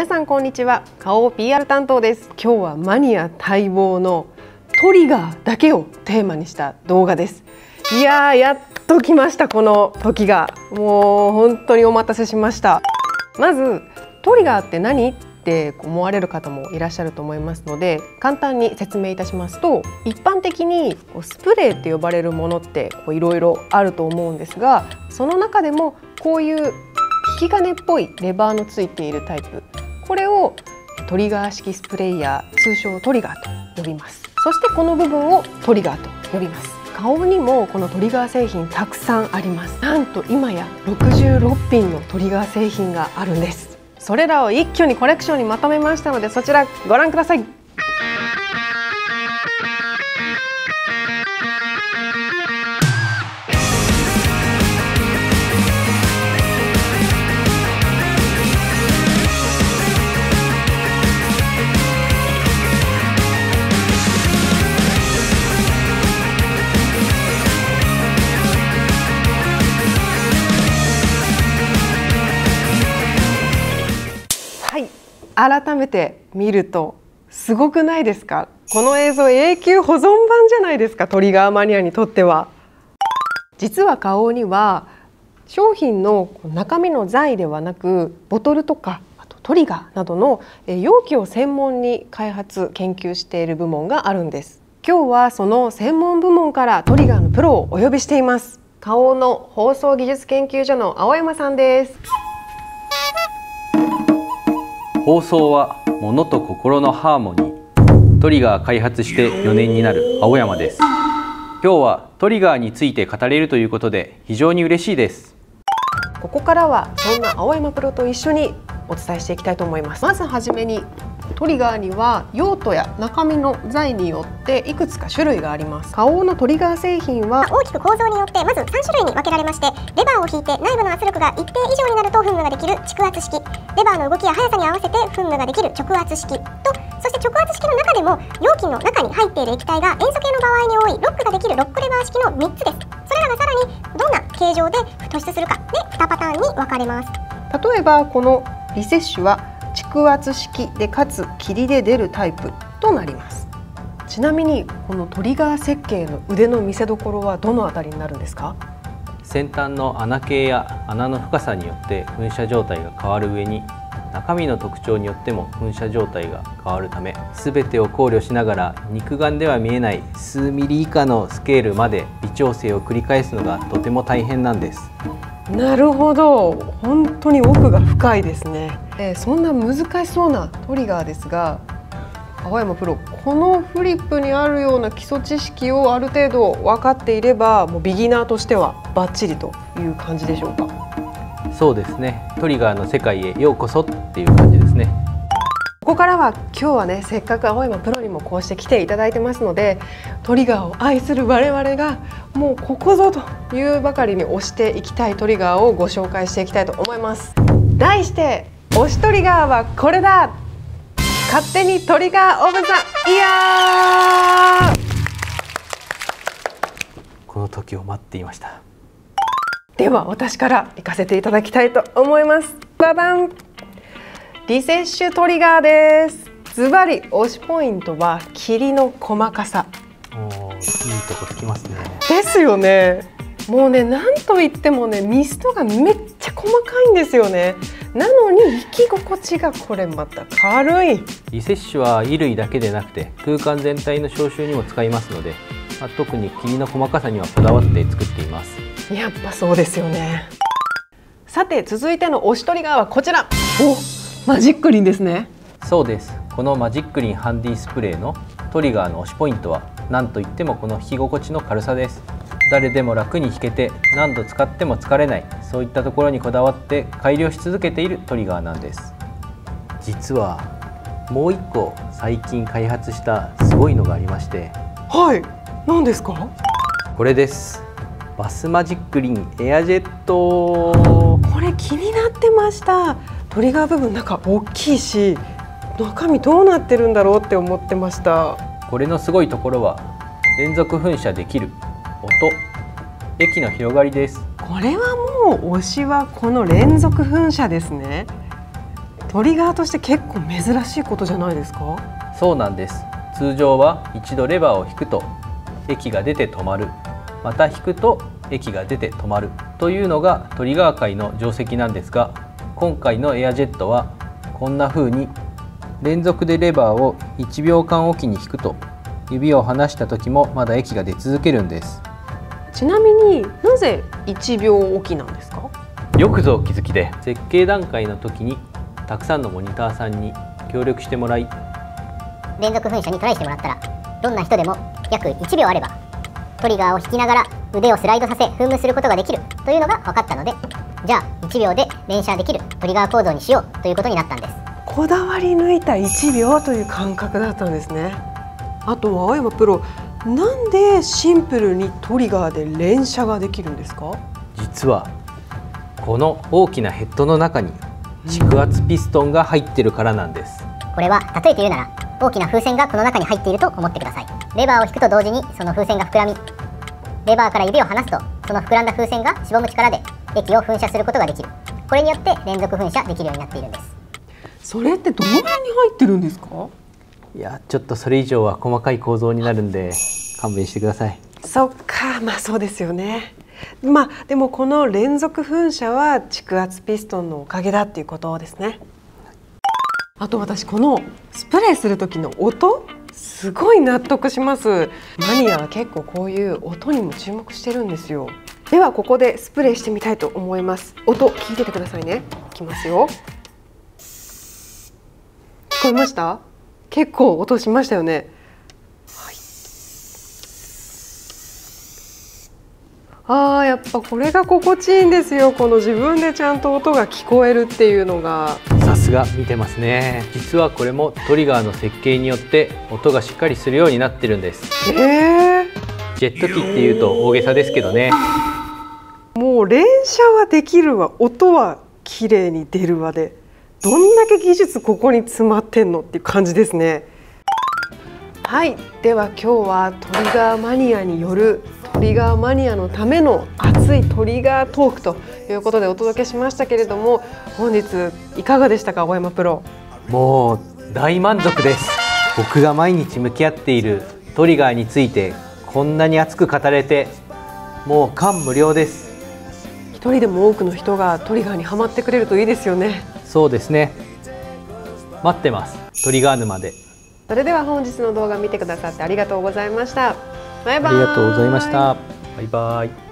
皆さんこんにちは。顔 PR 担当です。今日はマニア待望のトリガーだけをテーマにした動画です。いやーやっと来ましたこの時が。もう本当にお待たせしました。まずトリガーって何って思われる方もいらっしゃると思いますので簡単に説明いたしますと一般的にスプレーって呼ばれるものっていろいろあると思うんですがその中でもこういう引き金っぽいレバーのついているタイプ。これをトリガー式スプレーヤー通称トリガーと呼びます。そしてこの部分をトリガーと呼びます。顔にもこのトリガー製品たくさんあります。なんと今や66品のトリガー製品があるんです。それらを一挙にコレクションにまとめましたのでそちらご覧ください。改めて見るとすごくないですか？この映像永久保存版じゃないですか？トリガーマニアにとっては。実は花王には商品の中身の材ではなくボトルとかあとトリガーなどの容器を専門に開発研究している部門があるんです。今日はその専門部門からトリガーのプロをお呼びしています。花王の放送技術研究所の青山さんです。放送は物と心のハーモニー。トリガー開発して4年になる青山です。今日はトリガーについて語れるということで非常に嬉しいです。ここからはそんな青山プロと一緒にお伝えしていきたいと思います。まずはじめにトリガーには用途や中身の材によっていくつか種類があります。花王のトリガー製品は大きく構造によってまず3種類に分けられましてレバーを引いて内部の圧力が一定以上になると噴霧ができる蓄圧式。レバーの動きや速さに合わせて噴霧ができる直圧式と。そして直圧式の中でも容器の中に入っている液体が塩素系の場合に多いロックができるロックレバー式の3つです。それらがさらにどんな形状で突出するかで2パターンに分かれます。例えばこのリセッシュは蓄圧式でかつ霧で出るタイプとなります。ちなみにこのトリガー設計の腕の見せ所はどのあたりになるんですか？先端の穴系や穴の深さによって噴射状態が変わる上に中身の特徴によっても噴射状態が変わるため全てを考慮しながら肉眼では見えない数ミリ以下のスケールまで微調整を繰り返すのがとても大変なんです。なるほど。本当に奥が深いですね、えー、そんな難しそうなトリガーですが青山プロこのフリップにあるような基礎知識をある程度分かっていればもうビギナーとしてはバッチリという感じでしょうか？そうですね。トリガーの世界へようこそっていう感じですねここからは今日はねせっかく青山プロにもこうして来ていただいてますのでトリガーを愛する我々がもうここぞというばかりに押していきたいトリガーをご紹介していきたいと思います。題して推しトリガーはこれだ。勝手にトリガーオブザイヤー。この時を待っていました。では私から行かせていただきたいと思います。ババンリセッシュトリガーです。ズバリ推しポイントは霧の細かさ。おいいとこつきますね。ですよね。もうねなんといってもねミストがめっちゃ細かいんですよね。なのに生き心地がこれまた軽い。リセッシュは衣類だけでなくて空間全体の消臭にも使いますので、まあ、特に霧の細かさにはこだわって作っています。やっぱそうですよね。さて続いての推しトリガーはこちら。おマジックリンですね。そうです。このマジックリンハンディスプレーのトリガーの推しポイントは何といってもこの引き心地の軽さです。誰でも楽に弾けて何度使っても疲れないそういったところにこだわって改良し続けているトリガーなんです。実はもう一個最近開発したすごいのがありまして。はい。何ですか？これです。バスマジックリンエアジェット。これ気になってましたトリガー部分なんか大きいし中身どうなってるんだろうって思ってました。これのすごいところは連続噴射できる。音。液の広がりです。これはもう推しはこの連続噴射ですね。トリガーとして結構珍しいことじゃないですか？そうなんです。通常は一度レバーを引くと液が出て止まる。また引くと液が出て止まる。というのがトリガー界の定石なんですが今回のエアジェットはこんな風に連続でレバーを1秒間おきに引くと指を離した時もまだ液が出続けるんです。ちなみになぜ1秒おきなんですか？よくぞお気づきで設計段階の時にたくさんのモニターさんに協力してもらい。連続噴射にトライしてもらったらどんな人でも約1秒あればトリガーを引きながら腕をスライドさせ噴霧することができるというのが分かったのでじゃあ1秒で連射できるトリガー構造にしようということになったんです。こだわり抜いた1秒という感覚だったんですね。あとは青山プロなんでシンプルにトリガーで連射ができるんですか？実はこの大きなヘッドの中に蓄圧ピストンが入ってるからなんです。これは例えて言うなら大きな風船がこの中に入っていると思ってください。レバーを引くと同時にその風船が膨らみレバーから指を離すとその膨らんだ風船がしぼむ力で液を噴射することができる。これによって連続噴射できるようになっているんです。それってどの辺に入ってるんですか？いやちょっとそれ以上は細かい構造になるんで勘弁してください。そっかまあそうですよね。まあでもこの連続噴射は蓄圧ピストンのおかげだっていうことですね。あと私このスプレーする時の音すごい納得します。マニアは結構こういう音にも注目してるんですよではここでスプレーしてみたいと思います。音聞いててくださいね。いきますよ。聞こえました？結構音しましたよね。あーやっぱこれが心地いいんですよ。この自分でちゃんと音が聞こえるっていうのが。さすが見てますね。実はこれもトリガーの設計によって音がしっかりするようになってるんです。えー、ジェット機っていうと大げさですけどねもう連射はできるわ。音は綺麗に出るわで。どんだけ技術ここに詰まってんのっていう感じですね。はい。では今日はトリガーマニアによるトリガーマニアのための熱いトリガートークということでお届けしましたけれども本日いかがでしたか大山プロ？もう大満足です。僕が毎日向き合っているトリガーについてこんなに熱く語れてもう感無量です。一人でも多くの人がトリガーにはまってくれるといいですよね。そうですね。待ってます。トリガー沼で。それでは本日の動画見てくださってありがとうございました。バイバイ。ありがとうございました。バイバイ